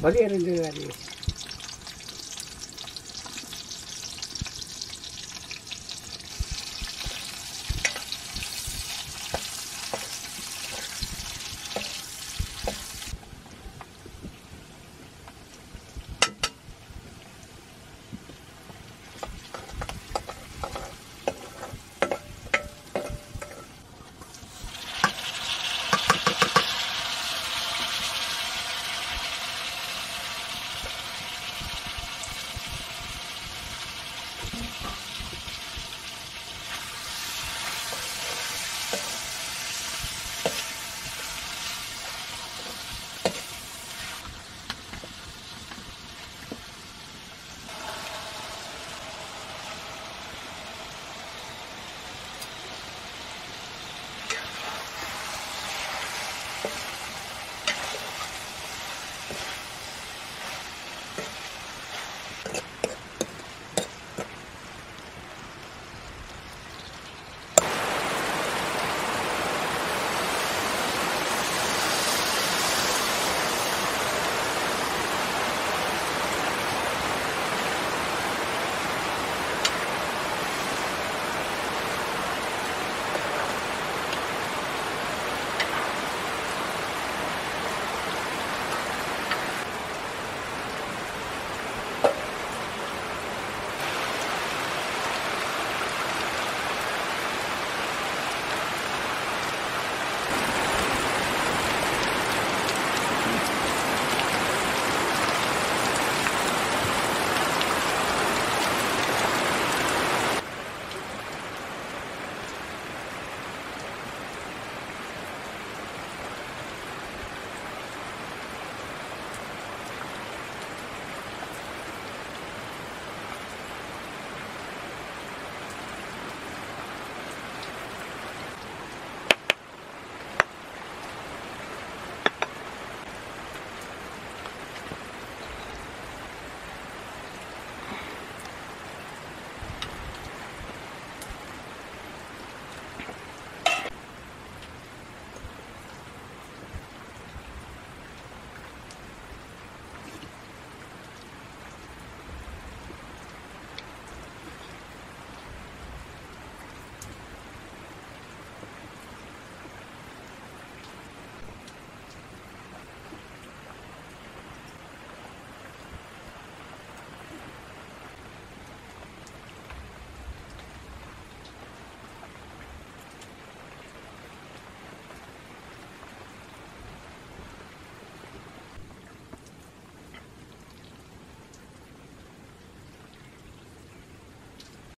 Valieron de la 10.